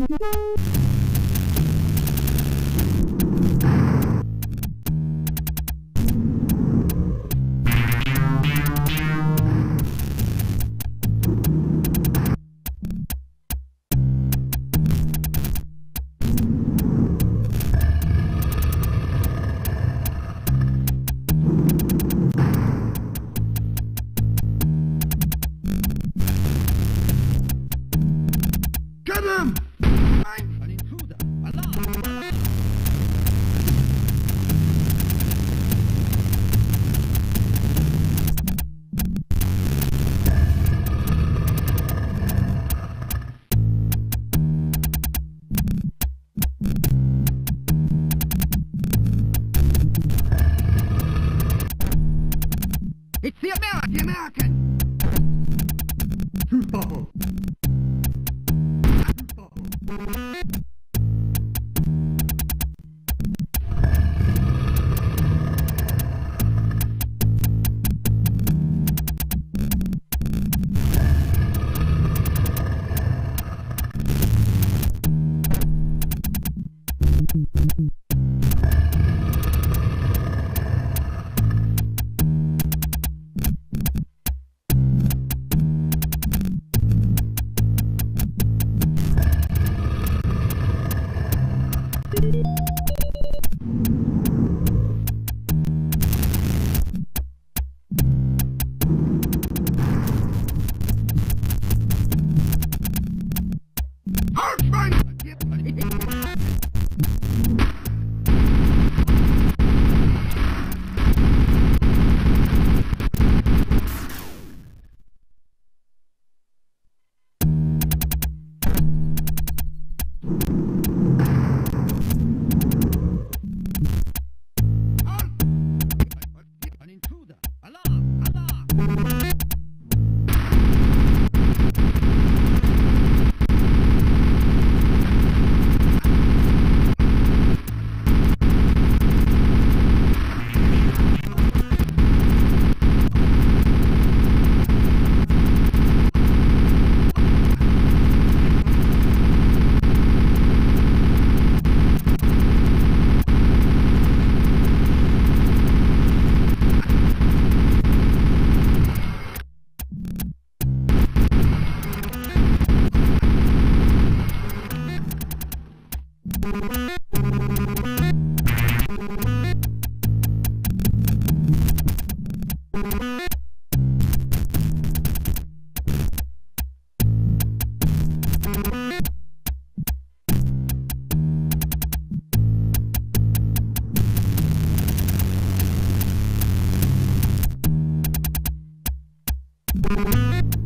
Intruder! Alarm! It's the American! American! Thank you.